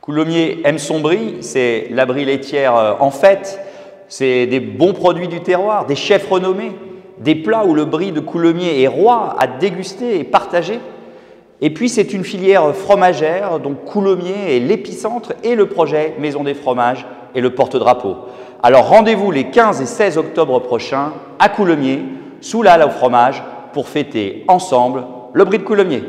Coulommiers aime son brie, c'est l'abri laitière euh, en fête, c'est des bons produits du terroir, des chefs renommés, des plats où le brie de Coulommiers est roi à déguster et partager. Et puis c'est une filière fromagère, donc Coulommiers est l'épicentre et le projet Maison des fromages et le porte-drapeau. Alors rendez-vous les 15 et 16 octobre prochains à Coulommiers, sous la halle au fromage, pour fêter ensemble le brie de Coulommiers.